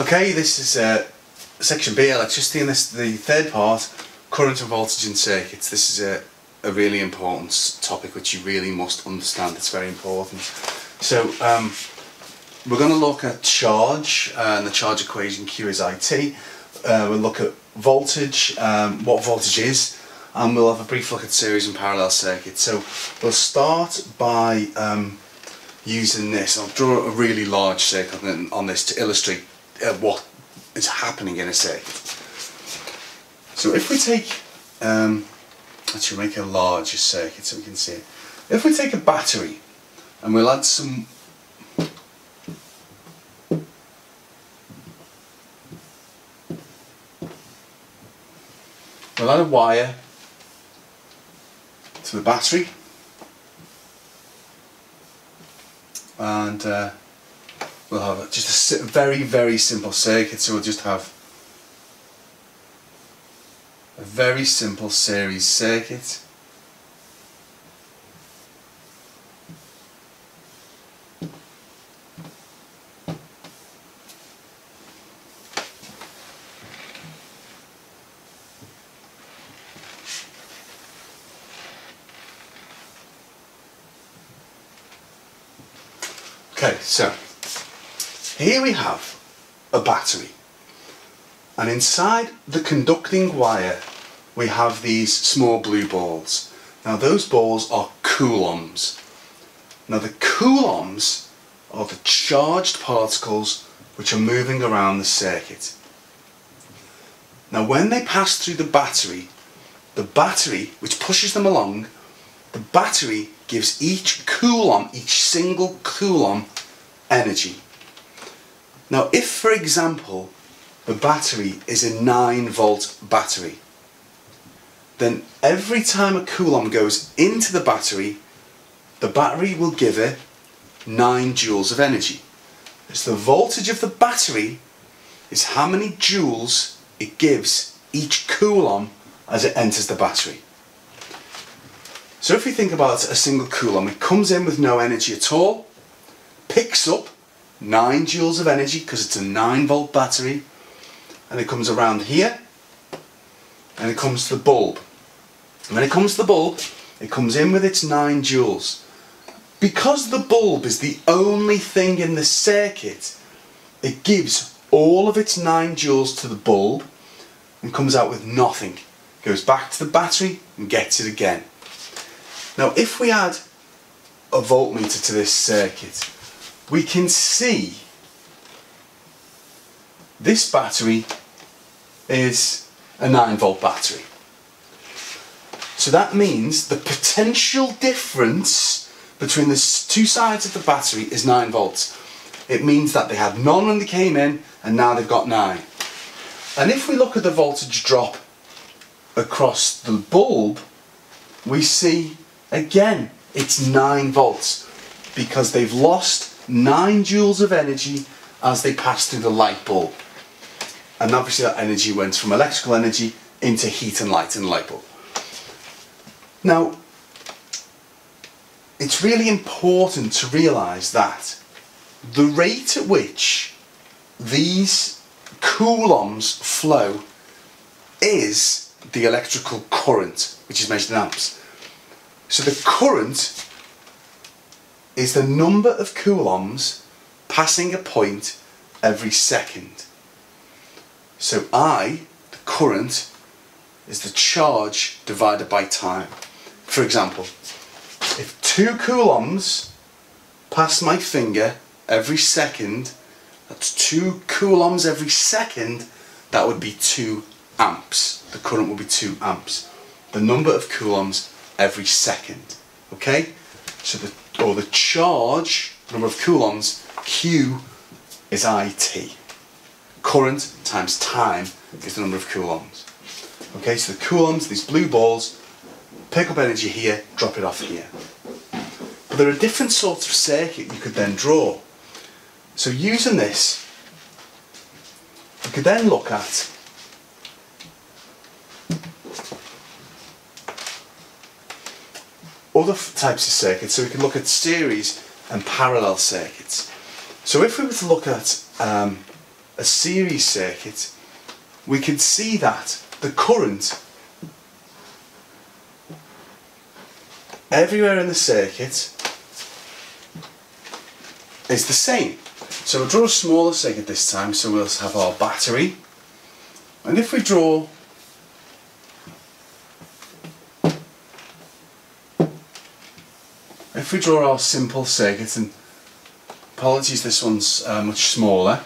Okay, this is uh, section B, electricity, and this the third part, current and voltage in circuits. This is a, a really important topic which you really must understand. It's very important. So um, we're going to look at charge uh, and the charge equation Q is IT. Uh, we'll look at voltage, um, what voltage is, and we'll have a brief look at series and parallel circuits. So we'll start by um, using this. I'll draw a really large circuit on, on this to illustrate uh, what is happening in a circuit. So if we take, um, actually make a larger circuit so we can see it. If we take a battery and we'll add some We'll add a wire to the battery and uh, we'll have just a very very simple circuit so we'll just have a very simple series circuit. Okay, so here we have a battery and inside the conducting wire we have these small blue balls. Now those balls are coulombs. Now the coulombs are the charged particles which are moving around the circuit. Now when they pass through the battery, the battery which pushes them along, the battery gives each coulomb, each single coulomb, energy. Now, if for example, the battery is a 9 volt battery, then every time a coulomb goes into the battery, the battery will give it 9 joules of energy. So the voltage of the battery is how many joules it gives each coulomb as it enters the battery. So if we think about a single coulomb, it comes in with no energy at all, picks up 9 joules of energy because it's a 9 volt battery, and it comes around here, and it comes to the bulb. And when it comes to the bulb, it comes in with its 9 joules. Because the bulb is the only thing in the circuit, it gives all of its 9 joules to the bulb and comes out with nothing. Goes back to the battery and gets it again. Now if we add a voltmeter to this circuit, we can see this battery is a 9 volt battery. So that means the potential difference between the two sides of the battery is 9 volts. It means that they had none when they came in and now they've got 9. And if we look at the voltage drop across the bulb, we see again it's 9 volts because they've lost 9 joules of energy as they pass through the light bulb. And obviously that energy went from electrical energy into heat and light in the light bulb. Now, it's really important to realise that the rate at which these coulombs flow is the electrical current, which is measured in amps. So the current is the number of coulombs passing a point every second. So I, the current, is the charge divided by time. For example, if two coulombs pass my finger every second, that's two coulombs every second, that would be two amps. The current would be two amps. The number of coulombs every second. Okay? So the or the charge, number of coulombs, Q is IT. Current times time is the number of coulombs. Okay, so the coulombs, these blue balls, pick up energy here, drop it off here. But there are different sorts of circuit you could then draw. So using this, you could then look at other types of circuits. So we can look at series and parallel circuits. So if we were to look at um, a series circuit, we can see that the current everywhere in the circuit is the same. So we'll draw a smaller circuit this time, so we'll have our battery. And if we draw if we draw our simple circuit, and apologies this one's uh, much smaller,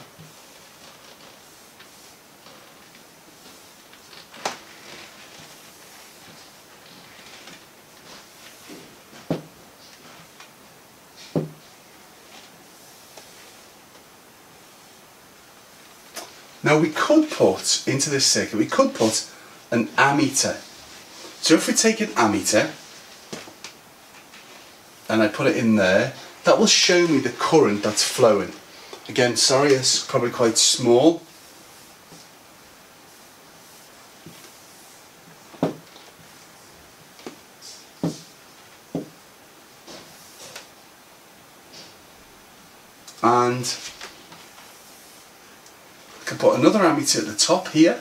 Now we could put into this circuit, we could put an ammeter. So if we take an ammeter and I put it in there, that will show me the current that's flowing. Again, sorry, it's probably quite small. And I can put another ammeter at the top here.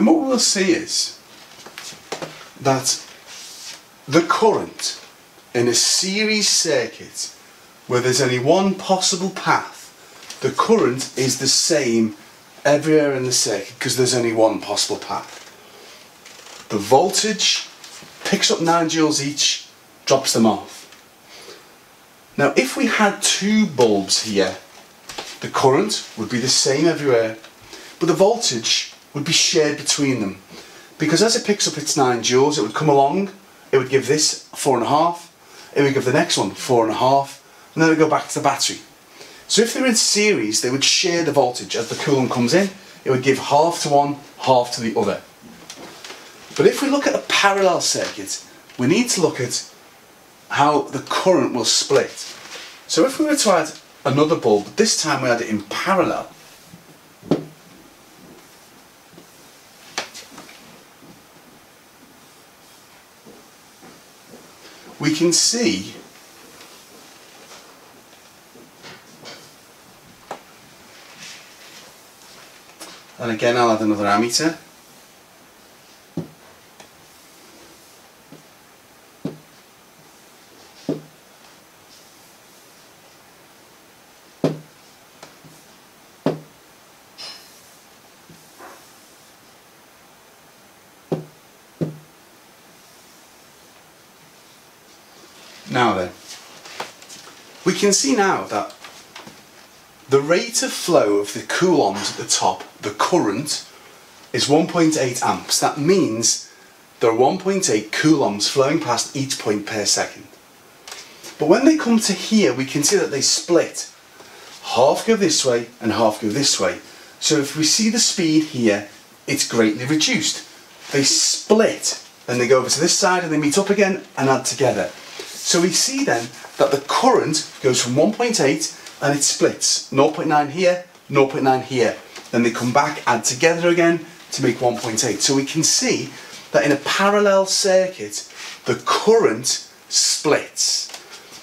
And what we'll see is that the current in a series circuit where there's only one possible path the current is the same everywhere in the circuit because there's only one possible path. The voltage picks up 9 joules each, drops them off. Now if we had two bulbs here, the current would be the same everywhere, but the voltage would be shared between them. Because as it picks up its 9 joules, it would come along, it would give this 4.5, it would give the next one 4.5, and then it would go back to the battery. So if they're in series, they would share the voltage. As the Coulomb comes in, it would give half to one, half to the other. But if we look at a parallel circuit, we need to look at how the current will split. So if we were to add another bulb, this time we add it in parallel, we can see And again I'll add another ammeter. Now then, we can see now that the rate of flow of the coulombs at the top, the current, is 1.8 amps. That means there are 1.8 coulombs flowing past each point per second. But when they come to here, we can see that they split. Half go this way and half go this way. So if we see the speed here, it's greatly reduced. They split and they go over to this side and they meet up again and add together. So we see then that the current goes from 1.8 and it splits 0.9 here, 0.9 here. Then they come back, add together again to make 1.8. So we can see that in a parallel circuit, the current splits.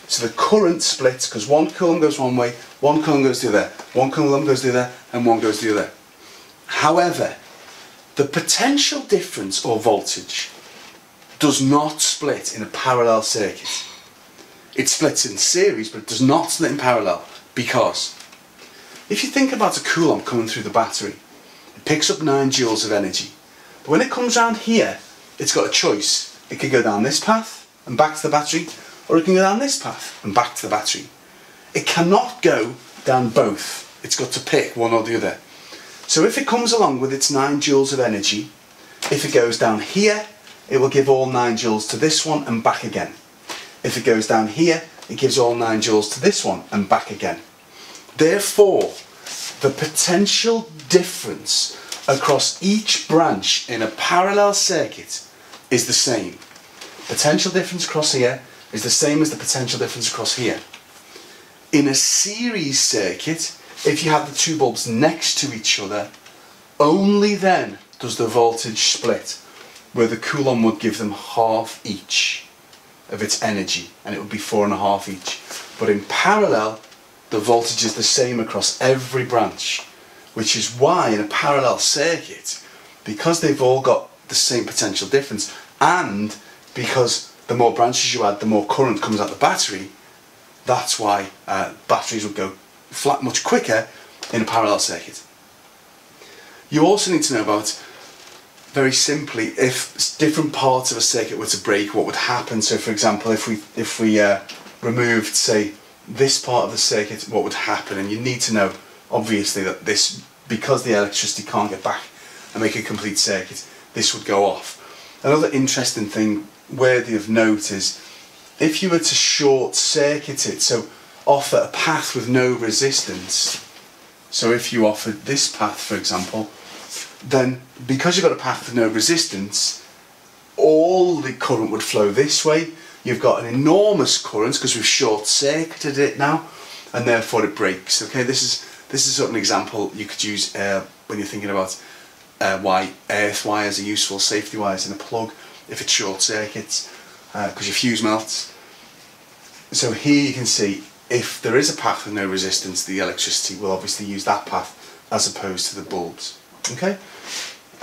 So the current splits because one coulomb goes one way, one coulomb goes the other, one coulomb goes the other, and one goes the other. However, the potential difference or voltage does not split in a parallel circuit. It splits in series, but it does not split in parallel. Because if you think about a Coulomb coming through the battery, it picks up 9 joules of energy. But when it comes around here, it's got a choice. It could go down this path and back to the battery, or it can go down this path and back to the battery. It cannot go down both. It's got to pick one or the other. So if it comes along with its 9 joules of energy, if it goes down here, it will give all 9 joules to this one and back again. If it goes down here, it gives all 9 joules to this one and back again. Therefore, the potential difference across each branch in a parallel circuit is the same. Potential difference across here is the same as the potential difference across here. In a series circuit, if you have the two bulbs next to each other, only then does the voltage split, where the Coulomb would give them half each of its energy, and it would be four and a half each. But in parallel, the voltage is the same across every branch, which is why in a parallel circuit, because they've all got the same potential difference, and because the more branches you add, the more current comes out the battery, that's why uh, batteries would go flat much quicker in a parallel circuit. You also need to know about, very simply, if different parts of a circuit were to break, what would happen. So for example, if we, if we uh, removed, say, this part of the circuit, what would happen? And you need to know, obviously, that this, because the electricity can't get back and make a complete circuit, this would go off. Another interesting thing worthy of note is if you were to short circuit it, so offer a path with no resistance, so if you offered this path, for example, then because you've got a path with no resistance, all the current would flow this way. You've got an enormous current because we've short circuited it now, and therefore it breaks. Okay, this is this is sort of an example you could use uh, when you're thinking about uh, why earth wires are useful, safety wires in a plug if it short circuits because uh, your fuse melts. So here you can see if there is a path with no resistance, the electricity will obviously use that path as opposed to the bulbs. Okay?